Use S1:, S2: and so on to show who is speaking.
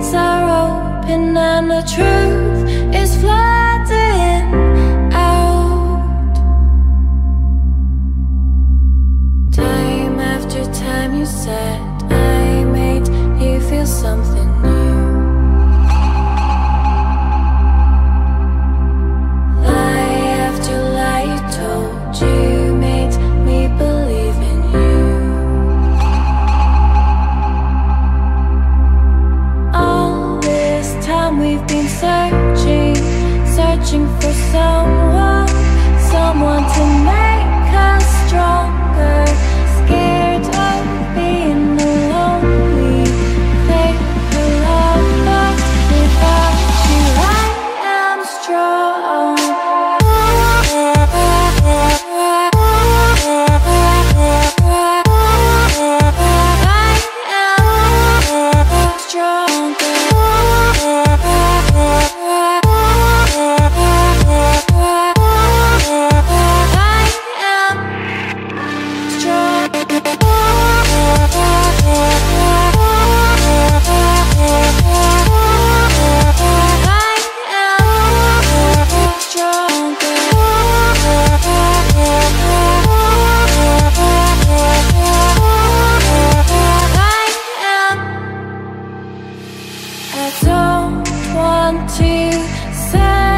S1: gates are open and the truth is flooding out. Time after time you said I made you feel something answer 景色